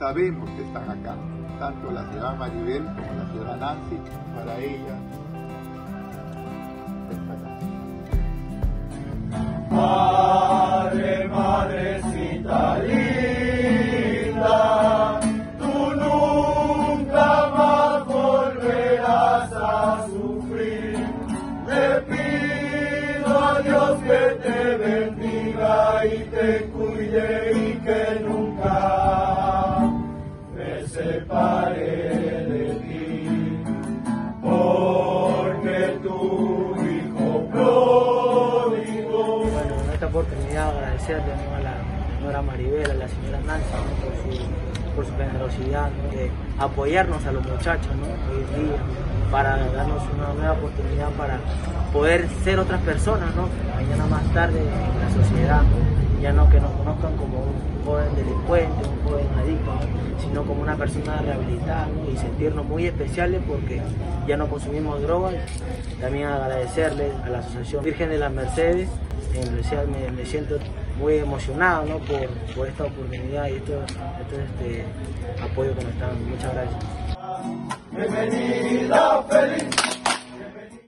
sabemos que están acá, tanto la señora Maribel como la señora Nancy, para ella. Madre, madrecita linda, tú nunca más volverás a sufrir. Le pido a Dios que te bendiga y te cuide separe de ti. Porque tu hijo pródigo Bueno, en esta oportunidad agradecerle ¿no? a la señora Maribel, a la señora Nancy por, su, generosidad de apoyarnos a los muchachos hoy en día para darnos una nueva oportunidad para poder ser otras personas, ¿no? mañana más tarde en la sociedad, ya no que nos conozcan como un joven delincuente. Sino como una persona rehabilitada y sentirnos muy especiales porque ya no consumimos drogas. También agradecerle a la Asociación Virgen de las Mercedes, en especial me, siento muy emocionado ¿no? por, por esta oportunidad y este apoyo que nos están. Muchas gracias. Bienvenida feliz